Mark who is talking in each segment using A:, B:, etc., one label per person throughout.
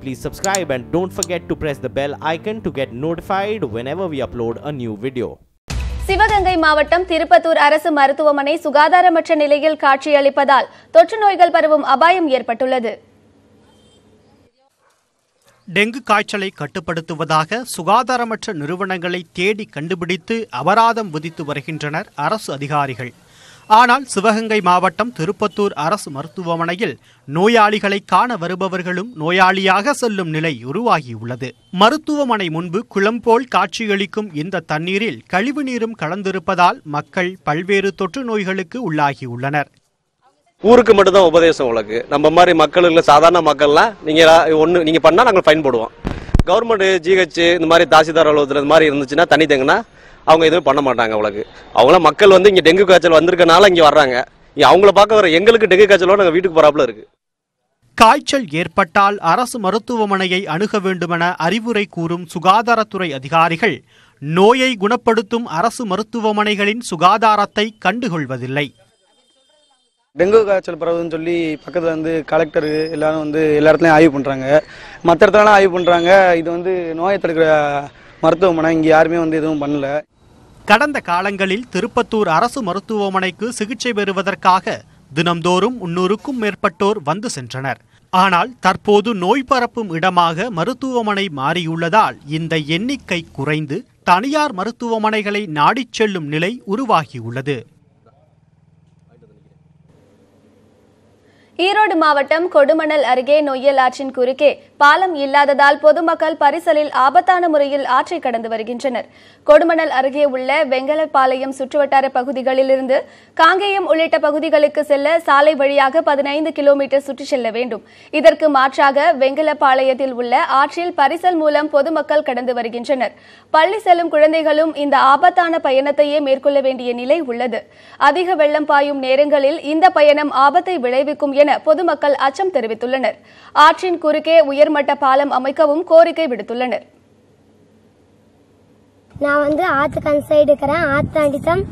A: Please subscribe and don't forget to press the bell icon to get notified whenever we upload a new video.
B: Sivaganga மாவட்டம் திருப்பத்தூர் அரசு மருத்துவமனை சுகாதாரமற்ற நிலையில் காட்சியளிப்பதால் தொற்று நோய்கள் பரவும் அபாயம் ஏற்பட்டுள்ளது
C: டெங்கு காய்ச்சலை கட்டுப்படுத்துவதாக சுகாதாரமற்ற நிறுவனங்களை தேடி கண்டுபிடித்து அபராதம் விதித்து வருகின்றனர் அரசு அதிகாரிகள் ஆனால் சிவகங்கை மாவட்டம் திருப்பத்தூர் அரசு மருத்துவமனையில் நோயாளிகளை காண வருபவர்களும் நோயாளியாக செல்லும் நிலை உருவாகியுள்ளது. மருத்துவமனை முன்பு குளம் போல் காட்சியளிக்கும் இந்த தண்ணீரில் கழிவு நீரும் கலந்திருப்பதால் மக்கள் பல்வேறு தொற்று நோய்களுக்கு உள்ளாகியுள்ளனர்.
D: ஊருக்கு மட்டும்தான் உபதேசம் உங்களுக்கு நம்ம மாதிரி மக்களுக்கு சாதாரண மக்கள்லாம் நீங்க ஒன்று நீங்க பண்ணா நாங்கள் ஃபைன் போடுவோம். கவர்மெண்ட் ஜிஹெச் இந்த மாதிரி தாசில்தார் அலுவலகத்தில் இந்த மாதிரி இருந்துச்சுன்னா தனி தேங்கினா அவங்க எதுவும் பண்ண மாட்டாங்க அவங்களுக்கு அவங்களாம் மக்கள் வந்து இங்க டெங்கு காய்ச்சல் வந்திருக்கனால இங்க வர்றாங்க. இங்க அவங்கள பார்க்க வர எங்களுக்கு டெங்கு காய்ச்சலோட நாங்கள் வீட்டுக்கு போறாப்புல இருக்கு.
C: காய்ச்சல் ஏற்பட்டால் அரசு மருத்துவமனையை அணுக வேண்டுமென அறிவுரை கூறும் சுகாதாரத்துறை அதிகாரிகள் நோயை குணப்படுத்தும் அரசு மருத்துவமனைகளின் சுகாதாரத்தை கண்டுகொள்வதில்லை.
E: டெங்கு காய்ச்சல் பரவுதுன்னு சொல்லி பக்கத்தில் வந்து கலெக்டர் எல்லாரும் வந்து எல்லா இடத்துலையும் ஆய்வு பண்ணுறாங்க மற்ற இடத்துலலாம் ஆய்வு பண்ணுறாங்க இது வந்து நோயை தடுக்கிற மருத்துவமனை. இங்கே யாருமே வந்து எதுவும் பண்ணல.
C: கடந்த காலங்களில் திருப்பத்தூர் அரசு மருத்துவமனைக்கு சிகிச்சை பெறுவதற்காக தினம்தோறும் முன்னூறுக்கும் மேற்பட்டோர் வந்து சென்றனர். ஆனால் தற்போது நோய் பரப்பும் இடமாக மருத்துவமனை மாறியுள்ளதால் இந்த எண்ணிக்கை குறைந்து தனியார் மருத்துவமனைகளை நாடிச் செல்லும் நிலை உருவாகியுள்ளது.
B: ஈரோடு மாவட்டம் கொடுமணல் அருகே நொய்யல் ஆற்றின் குறுக்கே பாலம் இல்லாததால் பொதுமக்கள் பரிசலில் ஆபத்தான முறையில் ஆற்றை கடந்து வருகின்றனர். கொடுமணல் அருகே உள்ள வெங்கலப்பாளையம் சுற்றுவட்டார பகுதிகளிலிருந்து காங்கேயம் உள்ளிட்ட பகுதிகளுக்கு செல்ல சாலை வழியாக பதினைந்து கிலோமீட்டர் சுற்றி செல்ல வேண்டும். இதற்கு மாற்றாக வெங்கலப்பாளையத்தில் உள்ள ஆற்றில் பரிசல் மூலம் பொதுமக்கள் கடந்து வருகின்றனர். பள்ளி செல்லும் குழந்தைகளும் இந்த ஆபத்தான பயணத்தையே மேற்கொள்ள வேண்டிய நிலை உள்ளது. அதிக வெள்ளம் பாயும் நேரங்களில் இந்த பயணம் ஆபத்தை விளைவிக்கும் என பொதுமக்கள் அச்சம் தெரிவித்துள்ளனர். ஆற்றின் குறுக்கே உயர் உயர்மட்ட பாலம் அமைக்கவும் கோரிக்கை விடுத்துள்ளனர்.
F: நான் வந்து ஆற்றுக்கு அந்த சைடு இருக்கிறேன். ஆற்று தாண்டி தான்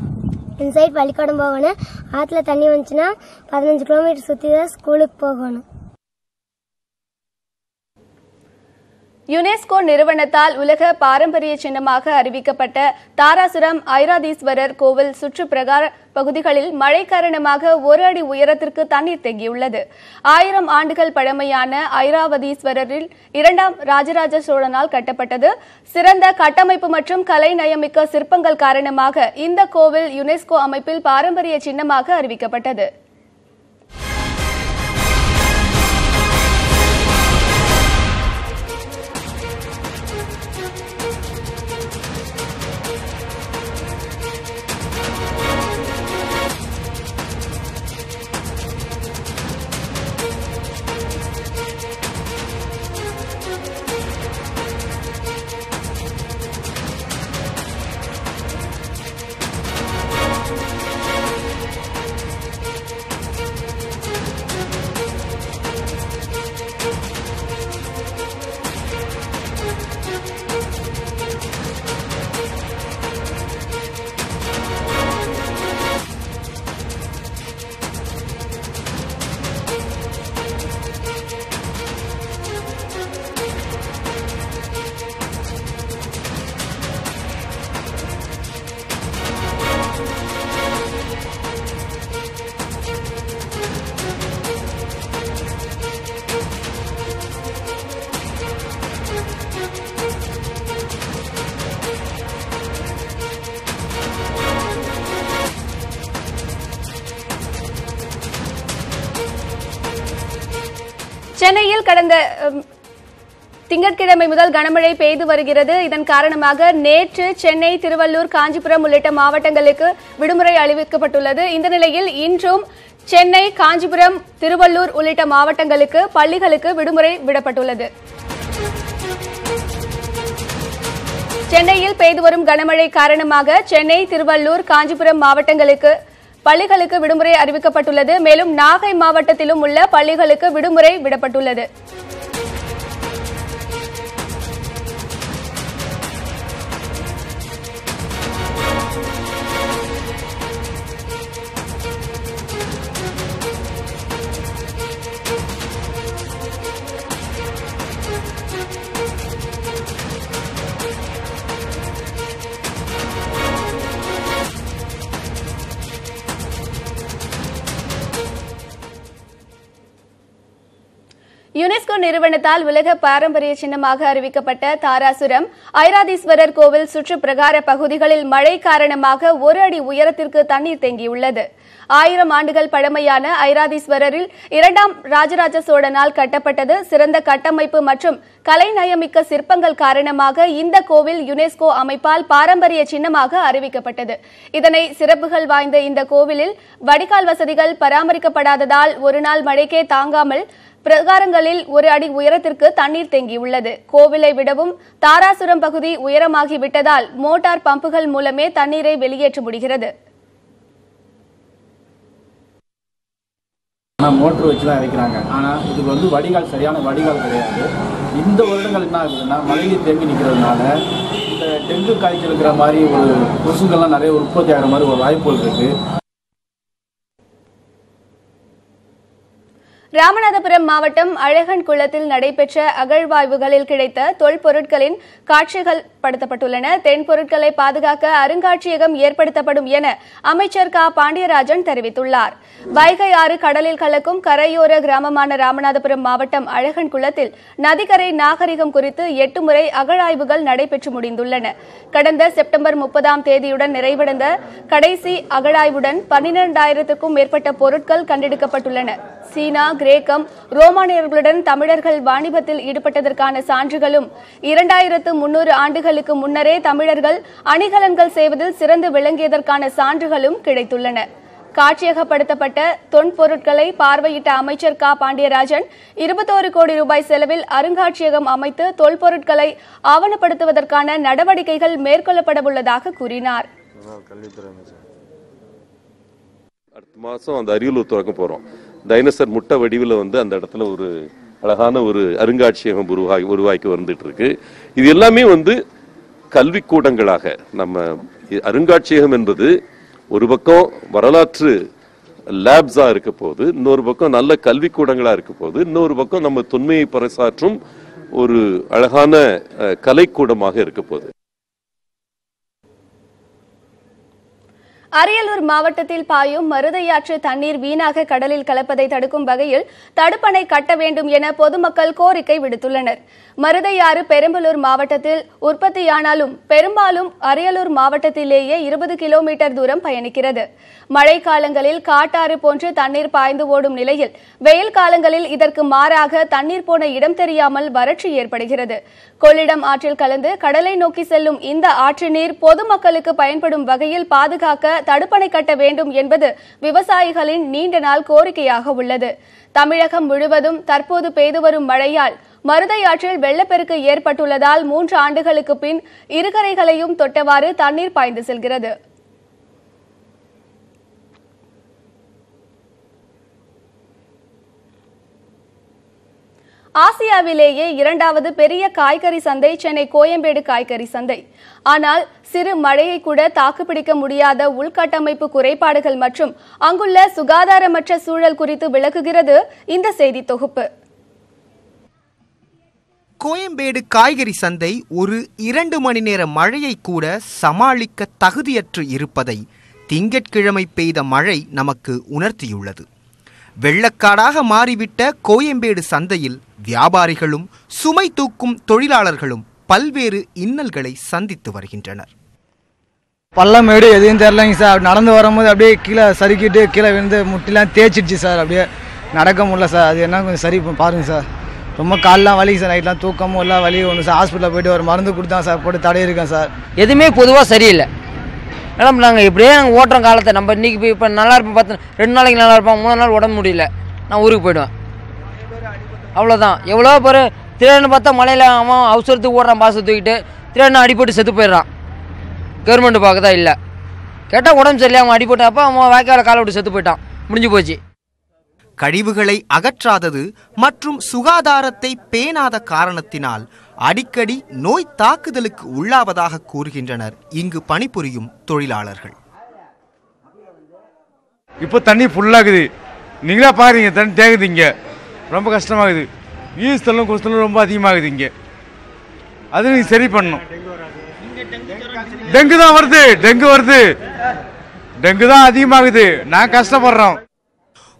F: இந்த சைடு பள்ளிக்கூடம் போகணும். ஆற்றுல தண்ணி வந்துச்சுன்னா பதினஞ்சு கிலோமீட்டர் சுற்றி தான் ஸ்கூலுக்கு போகணும்.
B: யுனெஸ்கோ நிறுவனத்தால் உலக பாரம்பரிய சின்னமாக அறிவிக்கப்பட்ட தாராசுரம் ஐராதீஸ்வரர் கோவில் சுற்றுப்பிரகார பகுதிகளில் மழை காரணமாக ஒரு அடி உயரத்திற்கு தண்ணீர் தேங்கியுள்ளது. ஆயிரம் ஆண்டுகள் பழமையான ஐராவதீஸ்வரரில் இரண்டாம் ராஜராஜ சோழனால் கட்டப்பட்டது. சிறந்த கட்டமைப்பு மற்றும் கலை நயமிக்க சிற்பங்கள் காரணமாக இந்த கோவில் யுனெஸ்கோ அமைப்பில் பாரம்பரிய சின்னமாக அறிவிக்கப்பட்டது. கடந்த திங்கட்கிழமை முதல் கனமழை பெய்து வருகிறது. இதன் காரணமாக நேற்று சென்னை திருவள்ளூர் காஞ்சிபுரம் உள்ளிட்ட மாவட்டங்களுக்கு விடுமுறை அறிவிக்கப்பட்டுள்ளது. இந்த நிலையில் இன்றும் சென்னை காஞ்சிபுரம் திருவள்ளூர் உள்ளிட்ட மாவட்டங்களுக்கு பள்ளிகளுக்கு விடுமுறை விடப்பட்டுள்ளது. சென்னையில் பெய்து வரும் கனமழை காரணமாக சென்னை திருவள்ளூர் காஞ்சிபுரம் மாவட்டங்களுக்கு பள்ளிகளுக்கு விடுமுறை அறிவிக்கப்பட்டுள்ளது. மேலும் நாகை மாவட்டத்திலும் உள்ள பள்ளிகளுக்கு விடுமுறை விடப்பட்டுள்ளது. நிறுவனத்தால் உலக பாரம்பரிய சின்னமாக அறிவிக்கப்பட்ட தாராசுரம் ஐராதீஸ்வரர் கோவில் சுற்று பிரகார பகுதிகளில் மழை காரணமாக ஒரு அடி உயரத்திற்கு தண்ணீர் தேங்கியுள்ளது. ஆயிரம் ஆண்டுகள் பழமையான ஐராதீஸ்வரரில் இரண்டாம் ராஜராஜ சோழனால் கட்டப்பட்டது சிறந்த கட்டமைப்பு மற்றும் கலைநயமிக்க சிற்பங்கள் காரணமாக இந்த கோவில் யுனெஸ்கோ அமைப்பால் பாரம்பரிய சின்னமாக அறிவிக்கப்பட்டது. இதனை சிறப்புகள் வாய்ந்த இந்த கோவிலில் வடிகால் வசதிகள் பராமரிக்கப்படாததால் ஒரு நாள் மழைக்கே தாங்காமல் பிரகாரங்களில் ஒரு அடி உயரத்திற்கு தண்ணீர் தேங்கியுள்ளது. கோவிலை விடவும் தாராசுரம் பகுதி உயரமாகிவிட்டதால் மோட்டார் பம்புகள் மூலமே தண்ணீரை வெளியேற்ற முடிகிறது.
G: ஆனால் மோட்ரு வச்சு தான் இறைக்கிறாங்க. ஆனால் இதுக்கு வந்து வடிகால் சரியான வடிகால் கிடையாது. இந்த வருடங்கள் என்ன ஆகுதுன்னா மழைநீர் தேங்கி நிற்கிறதுனால இந்த டெங்கு காய்ச்சல் இருக்கிற மாதிரி ஒரு கொசுக்கள்லாம் நிறைய உற்பத்தி ஆகிற மாதிரி ஒரு வாய்ப்புகள் இருக்குது
B: ராமநாதபுரம் மாவட்டம் அழகன் குளத்தில் நடைபெற்ற அகழ்வாய்வுகளில் கிடைத்த தொல்பொருட்களின் காட்சிகள் படுத்தப்பட்டுள்ளன. தென்பொருட்களை பாதுகாக்க அருங்காட்சியகம் ஏற்படுத்தப்படும் என அமைச்சர் க. பாண்டியராஜன் தெரிவித்துள்ளார். வைகை ஆறு கடலில் கலக்கும் கரையோர கிராமமான ராமநாதபுரம் மாவட்டம் அழகன் குளத்தில் நதிக்கரை நாகரிகம் குறித்து எட்டு முறை அகழாய்வுகள் நடைபெற்று முடிந்துள்ளன. கடந்த செப்டம்பர் முப்பதாம் தேதியுடன் நிறைவடைந்த கடைசி அகழாய்வுடன் பன்னிரண்டாயிரத்திற்கும் மேற்பட்ட பொருட்கள் கண்டெடுக்கப்பட்டுள்ளன. சீனா கிரேக்கம் ரோமானியர்களுடன் தமிழர்கள் வாணிபத்தில் ஈடுபட்டதற்கான சான்றுகளும் இரண்டாயிரத்து முன்னூறு ஆண்டுகளுக்கு முன்னரே தமிழர்கள் அணிகலன்கள் செய்வதில் சிறந்து விளங்கியதற்கான சான்றுகளும் கிடைத்துள்ளன. காட்சியகப்படுத்தப்பட்ட தொன்பொருட்களை பார்வையிட்ட அமைச்சர் க. பாண்டியராஜன் இருபத்தோரு கோடி ரூபாய் செலவில் அருங்காட்சியகம் அமைத்து தொல்பொருட்களை ஆவணப்படுத்துவதற்கான நடவடிக்கைகள் மேற்கொள்ளப்படவுள்ளதாக கூறினார்.
H: அடுத்த மாதம் அந்த அரியலூர் திறக்க போகிறோம் டைனோசர் முட்டை வடிவில் வந்து அந்த இடத்துல ஒரு அழகான ஒரு அருங்காட்சியகம் உருவாகி உருவாக்கி வந்துட்டு இருக்கு இது எல்லாமே வந்து கல்விக்கூடங்களாக நம்ம அருங்காட்சியகம் என்பது ஒரு பக்கம் வரலாற்று லேப்ஸாக இருக்க போது இன்னொரு பக்கம் நல்ல கல்விக்கூடங்களாக இருக்க போது இன்னொரு பக்கம் நம்ம தொன்மையை பறைசாற்றும் ஒரு அழகான கலைக்கூடமாக இருக்க போகுது.
B: அரியலூர் மாவட்டத்தில் பாயும் மருதையாற்று தண்ணீர் வீணாக கடலில் கலப்பதை தடுக்கும் வகையில் தடுப்பணை கட்ட வேண்டும் என பொதுமக்கள் கோரிக்கை விடுத்துள்ளனர். மருதையாறு பெரம்பலூர் மாவட்டத்தில் உற்பத்தியானாலும் பெரும்பாலும் அரியலூர் மாவட்டத்திலேயே இருபது கிலோமீட்டர் தூரம் பயணிக்கிறது. மழை காலங்களில் காட்டாறு போன்று தண்ணீர் பாய்ந்து ஓடும் நிலையில் வெயில் காலங்களில் இதற்கு மாறாக தண்ணீர் போன இடம் தெரியாமல் வறட்சி ஏற்படுகிறது. கொள்ளிடம் ஆற்றில் கலந்து கடலை நோக்கி செல்லும் இந்த ஆற்று நீர் பொதுமக்களுக்கு பயன்படும் வகையில் பாதுகாக்க தடுப்பணை கட்ட வேண்டும் என்பது விவசாயிகளின் நீண்ட நாள் கோரிக்கையாக உள்ளது. தமிழகம் முழுவதும் தற்போது பெய்து வரும் மழையால் மருதையாற்றில் வெள்ளப்பெருக்கு ஏற்பட்டுள்ளதால் மூன்று ஆண்டுகளுக்கு பின் இருகரைகளையும் தொட்டவாறு தண்ணீர் பாய்ந்து செல்கிறது. ஆசியாவிலேயே இரண்டாவது பெரிய காய்கறி சந்தை சென்னை கோயம்பேடு காய்கறி சந்தை. ஆனால் சிறு மழையை கூட தாக்குப்பிடிக்க முடியாத உள்கட்டமைப்பு குறைபாடுகள் மற்றும் அங்குள்ள சுகாதாரமற்ற சூழல் குறித்து விளக்குகிறது இந்த செய்தி தொகுப்பு.
I: கோயம்பேடு காய்கறி சந்தை ஒரு இரண்டு மணி நேர மழையை கூட சமாளிக்க தகுதியற்று இருப்பதை திங்கட்கிழமை பெய்த மழை நமக்கு உணர்த்தியுள்ளது. வெள்ளக்காடாக மாறிவிட்ட கோயம்பேடு சந்தையில் வியாபாரிகளும் சுமை தூக்கும் தொழிலாளர்களும் பல்வேறு இன்னல்களை சந்தித்து வருகின்றனர்.
E: பள்ளம் மேடு எதுவும் தெரிலங்க சார். நடந்து வரும்போது அப்படியே கீழே சறுக்கிட்டு கீழே விழுந்து முட்டிலாம் தேய்ச்சிடுச்சு சார். அப்படியே நடக்க முடியல சார். அது என்ன கொஞ்சம் சரி பாருங்க சார். ரொம்ப கால்லாம் வலி சார். நைட்லாம் தூக்கமும் இல்லை. வலி ஒன்று சார். ஹாஸ்பிட்டலில் போயிட்டு ஒரு மருந்து கொடுத்தான் சார். போட்டு தடவி இருக்கேன் சார்.
J: எதுவுமே பொதுவாக சரியில்லை. மேடம் நாங்கள் இப்படியே நாங்கள் ஓட்டுறோம் காலத்தை. நம்ம இன்றைக்கி போய் இப்போ நல்லா இருப்போம் பத்து ரெண்டு நாளைக்கு நல்லா இருப்போம் மூணு நாள் உடம்பு முடியல. நான் ஊருக்கு போயிடுவேன். அவ்வளோதான் எவ்வளோ பேர் திடீர்னு பார்த்தா மலையில் அவன் அவசரத்துக்கு ஓடுறான் பாசை தூக்கிட்டு. திடீர்னு அடிபட்டு செத்து போயிடுறான். கவர்மெண்ட் பார்க்க தான் இல்லை. கேட்டால் உடம்பு சரியில்லை அவன் அடிபட்டப்போ அவன் வாய்க்கால காலை விட்டு செத்து போயிட்டான். முடிஞ்சு போச்சு.
I: கழிவுகளை அகற்றாதது மற்றும் சுகாதாரத்தை பேணாத காரணத்தினால் அடிக்கடி நோய் தாக்குதலுக்கு உள்ளாவதாக கூறுகின்றனர். இங்கு பணிபுரியும் தொழிலாளர்கள்.
K: இப்போ தண்ணி ஃபுல்லாகுது நீங்களா பாருங்க தண்ணி தேங்குது இங்கே. ரொம்ப கஷ்டமாகுது. ஈஸ்தலும் குஸ்தலும் ரொம்ப அதிகமாகுது இங்கே. அது நீங்கள் சரி பண்ணணும். டெங்கு தான் வருது டெங்கு வருது. டெங்கு தான் அதிகமாகுது. நான் கஷ்டப்படுறோம்.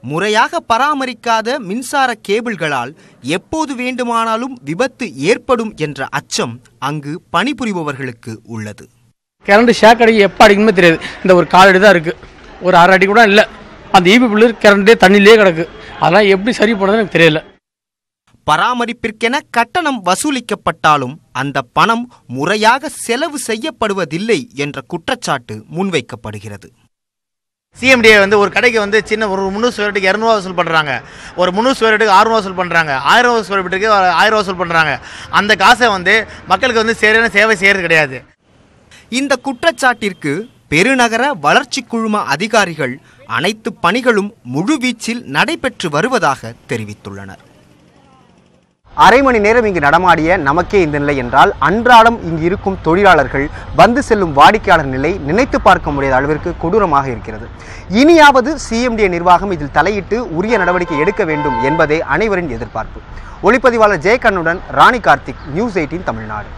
I: முறையாக பராமரிக்காத மின்சார கேபிள்களால் எப்போது வேண்டுமானாலும் விபத்து ஏற்படும் என்ற அச்சம் அங்கு பணிபுரிபவர்களுக்கு உள்ளது.
L: கரண்ட் ஷேக் அடிக்க எப்போ அடிக்கணுமே தெரியாது. இந்த ஒரு கால் அடி தான் இருக்குது ஒரு அரை அடி கூட இல்லை. அந்த ஈபி பில்லு கரண்டே தண்ணியிலே கிடக்கு. அதெல்லாம் எப்படி சரி பண்ணதுன்னு எனக்கு தெரியல.
I: பராமரிப்பிற்கென கட்டணம் வசூலிக்கப்பட்டாலும் அந்த பணம் முறையாக செலவு செய்யப்படுவதில்லை என்ற குற்றச்சாட்டு முன்வைக்கப்படுகிறது.
M: சிஎம்டிஏ வந்து ஒரு கடைக்கு வந்து சின்ன ஒரு முந்நூறு ஸ்கொயர் ஃபீட்டுக்கு இரநூறுவா வசூல் பண்ணுறாங்க ஒரு முந்நூறு ஸ்கொயர் ஃபீட்டுக்கு ஆறுரூவா வசூல் பண்ணுறாங்க ஆயிரம் ஸ்கொயர் ஃபீட்டுக்கு ஆயிரம் வசூல் பண்ணுறாங்க அந்த காசை வந்து மக்களுக்கு வந்து சரியான சேவை செய்கிறது கிடையாது.
I: இந்த குற்றச்சாட்டிற்கு பெருநகர வளர்ச்சி குழும அதிகாரிகள் அனைத்து பணிகளும் முழுவீச்சில் நடைபெற்று வருவதாக தெரிவித்துள்ளனர்.
N: அரை மணி நேரம் இங்கு நடமாடிய நமக்கே இந்த நிலை என்றால் அன்றாடம் இங்கு இருக்கும் தொழிலாளர்கள் வந்து செல்லும் வாடிக்கையாளர் நிலை நினைத்து பார்க்க முடியாத அளவிற்கு கொடூரமாக இருக்கிறது. இனியாவது சிஎம்டிஏ நிர்வாகம் இதில் தலையிட்டு உரிய நடவடிக்கை எடுக்க வேண்டும் என்பதே அனைவரின் எதிர்பார்ப்பு. ஒளிப்பதிவாளர் ஜெயகண்ணுடன் ராணி கார்த்திக் நியூஸ் எயிட்டின் தமிழ்நாடு.